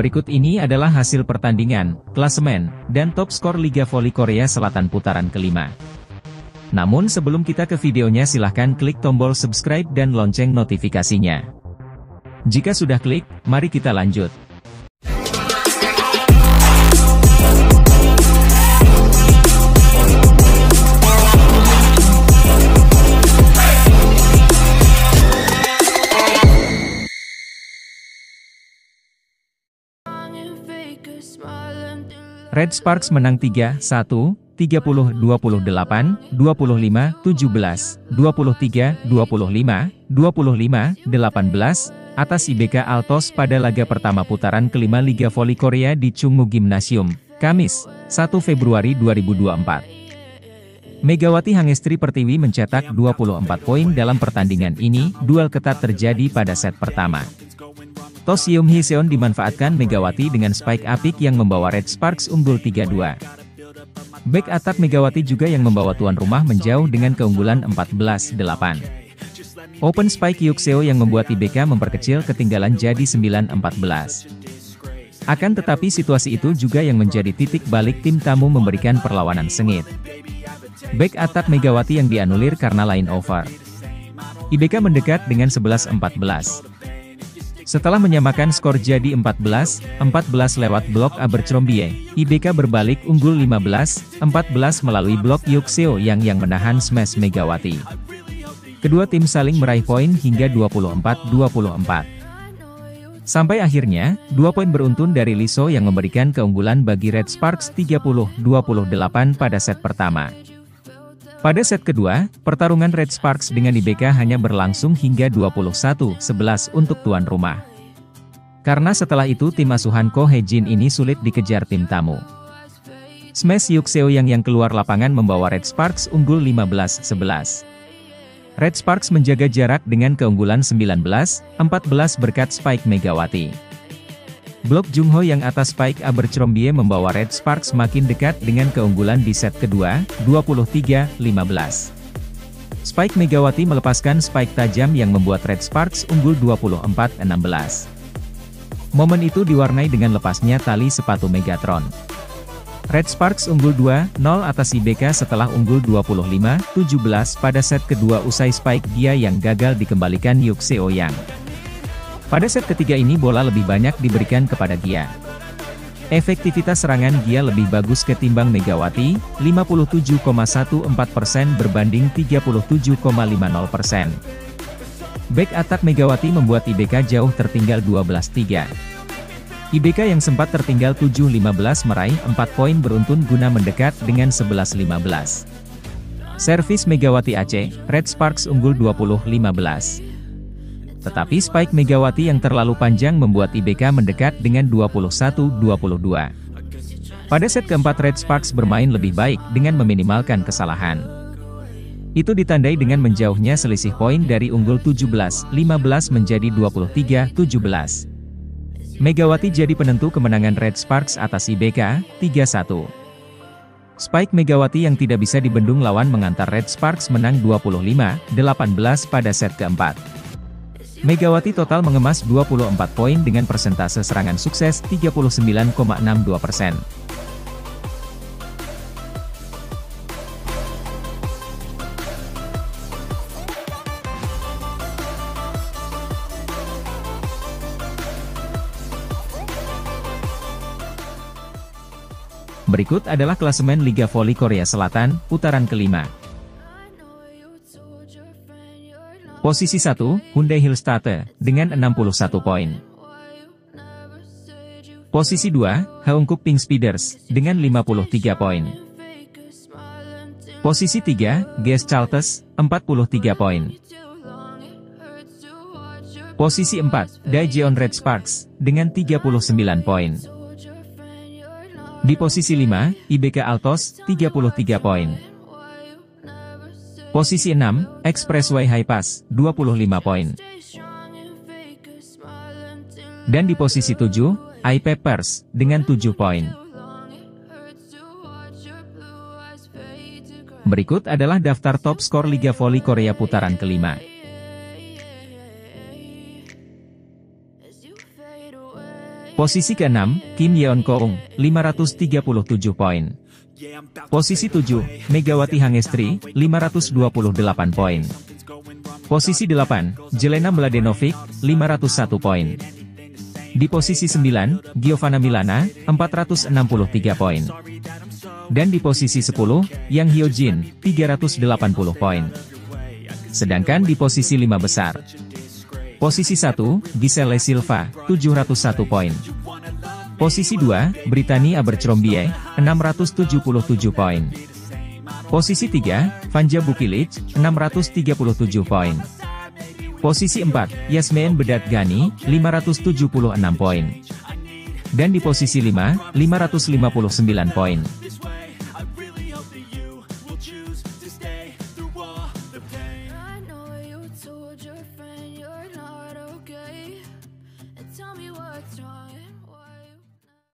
Berikut ini adalah hasil pertandingan, klasemen, dan top skor Liga Voli Korea Selatan putaran kelima. Namun sebelum kita ke videonya silahkan klik tombol subscribe dan lonceng notifikasinya. Jika sudah klik, mari kita lanjut. Red Sparks menang 3-1, 30-28, 25-17, 23-25, 25-18, atas IBK Altos pada laga pertama putaran kelima Liga Voli Korea di Chungmu Gymnasium, Kamis, 1 Februari 2024. Megawati Hangestri Pertiwi mencetak 24 poin dalam pertandingan ini, duel ketat terjadi pada set pertama. Yeom Hiseon dimanfaatkan Megawati dengan spike apik yang membawa Red Sparks unggul 3-2. Back attack Megawati juga yang membawa tuan rumah menjauh dengan keunggulan 14-8. Open spike Yukseo yang membuat IBK memperkecil ketinggalan jadi 9-14. Akan tetapi situasi itu juga yang menjadi titik balik tim tamu memberikan perlawanan sengit. Back attack Megawati yang dianulir karena line over. IBK mendekat dengan 11-14. Setelah menyamakan skor jadi 14, 14 lewat blok Abercrombie, IBK berbalik unggul 15, 14 melalui blok Yukseo yang yang menahan smash Megawati. Kedua tim saling meraih poin hingga 24-24. Sampai akhirnya, dua poin beruntun dari Liso yang memberikan keunggulan bagi Red Sparks 30-28 pada set pertama. Pada set kedua, pertarungan Red Sparks dengan IBK hanya berlangsung hingga 21-11 untuk tuan rumah. Karena setelah itu tim asuhan Ko Hejin ini sulit dikejar tim tamu. Smash Yukseo yang yang keluar lapangan membawa Red Sparks unggul 15-11. Red Sparks menjaga jarak dengan keunggulan 19-14 berkat spike Megawati. Blok Jungho yang atas spike Abercrombie membawa Red Sparks makin dekat dengan keunggulan di set kedua, 23-15. Spike Megawati melepaskan spike tajam yang membuat Red Sparks unggul 24-16. Momen itu diwarnai dengan lepasnya tali sepatu Megatron. Red Sparks unggul 2-0 atas IBK setelah unggul 25-17 pada set kedua usai spike dia yang gagal dikembalikan Yuk Seoyang. Pada set ketiga ini bola lebih banyak diberikan kepada Gia. Efektivitas serangan Gia lebih bagus ketimbang Megawati, 57,14% berbanding 37,50%. Back attack Megawati membuat IBK jauh tertinggal 12-3. IBK yang sempat tertinggal 7-15 meraih 4 poin beruntun guna mendekat dengan 11-15. Servis Megawati Aceh, Red Sparks unggul 20-15. Tetapi spike Megawati yang terlalu panjang membuat IBK mendekat dengan 21-22. Pada set keempat Red Sparks bermain lebih baik dengan meminimalkan kesalahan. Itu ditandai dengan menjauhnya selisih poin dari unggul 17-15 menjadi 23-17. Megawati jadi penentu kemenangan Red Sparks atas IBK, 3-1. Spike Megawati yang tidak bisa dibendung lawan mengantar Red Sparks menang 25-18 pada set keempat. Megawati total mengemas 24 poin dengan persentase serangan sukses 39,62 persen. Berikut adalah klasemen Liga Voli Korea Selatan, putaran kelima. Posisi 1, Hyundai Hillstate, dengan 61 poin. Posisi 2, Haungkuk Pink Speeders, dengan 53 poin. Posisi 3, GS Chaltes, 43 poin. Posisi 4, Daejeon Red Sparks, dengan 39 poin. Di posisi 5, IBK Altos, 33 poin. Posisi 6, Expressway High Pass, 25 poin. Dan di posisi 7, iPapers, dengan 7 poin. Berikut adalah daftar top skor Liga Voli Korea putaran kelima. Posisi ke-6, Kim Yeon Koong, 537 poin. Posisi 7, Megawati Hangestri, 528 poin. Posisi 8, Jelena Mladenovic, 501 poin. Di posisi 9, Giovanna Milana, 463 poin. Dan di posisi 10, Yang Hyojin, 380 poin. Sedangkan di posisi 5 besar, Posisi 1, Giselle Silva, 701 poin. Posisi 2, Brittany Abercrombie, 677 poin. Posisi 3, Vanja Bukilic, 637 poin. Posisi 4, Yasmin Bedat Gani, 576 poin. Dan di posisi 5, 559 poin.